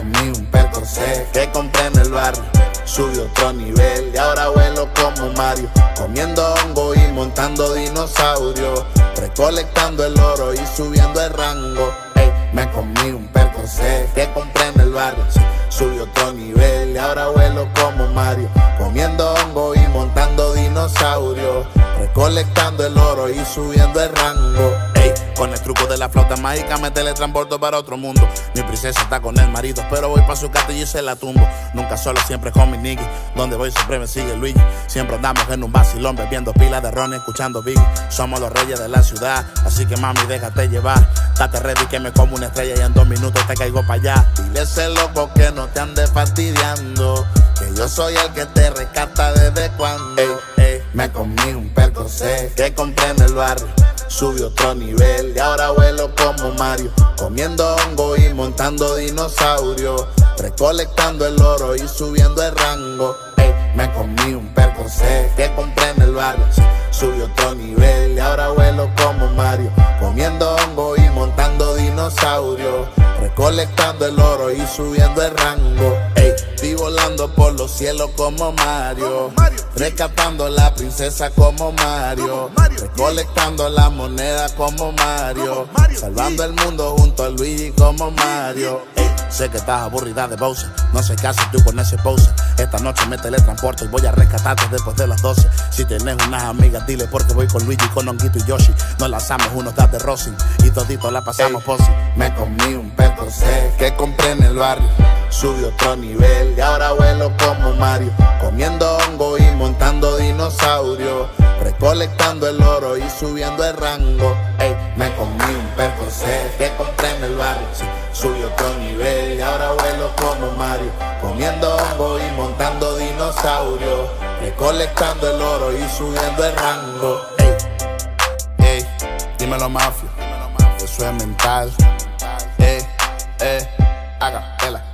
conmigo un percocé que compré en el barrio. Subí otro nivel y ahora vuelo como Mario, comiendo hongo y montando dinosaurios, recolectando el oro y subiendo el rango. Ey, me comí un percocé que compré en el barrio. Subí otro nivel y ahora vuelo como Mario, comiendo hongo y montando dinosaurios, recolectando el oro y subiendo el rango. Con el truco de la flauta mágica me teletransporto para otro mundo. Mi princesa está con el marido, pero voy para su castillo y se la tumbo. Nunca solo, siempre con mi nigga. Donde voy siempre me sigue Luigi. Siempre andamos en un vacilón bebiendo pilas de ron escuchando Biggie. Somos los reyes de la ciudad, así que mami déjate llevar. Date ready que me como una estrella y en dos minutos te caigo para allá. Dile ese loco que no te ande fastidiando. Que yo soy el que te rescata desde cuando. Me comí un percocé que compré en el barrio. Subí otro nivel y ahora vuelo como Mario. Comiendo hongo y montando dinosaurios. Recolectando el oro y subiendo el rango. Me comí un percocé que compré en el barrio. Subí otro nivel y ahora vuelo como Mario. Comiendo hongo y montando dinosaurios. Recolectando el oro y subiendo el rango. Estoy volando por los cielos como Mario. Rescatando la princesa como Mario. Recolectando la moneda como Mario. Salvando el mundo junto a Luigi como Mario. Sé que estás aburrida de Bowser. No sé qué haces tú con ese pose. Esta noche me teletransporto y voy a rescatarte después de las 12. Si tienes unas amigas, dile porque voy con Luigi, con Honguito y Yoshi. Nos lanzamos unos das de Rossi y todito la pasamos posi. Me comí un percocé que compré en el barrio. Subí otro nivel y ahora vuelo como Mario. Comiendo hongo y montando dinosaurios. Recolectando el oro y subiendo el rango. Ey, me comí un percocé que compré en el barrio. Sí, subí otro nivel y ahora vuelo como Mario. Comiendo hongo y montando dinosaurios. Recolectando el oro y subiendo el rango. Ey, ey, dímelo mafia. Eso es mental. Ey, ey, haga, pela.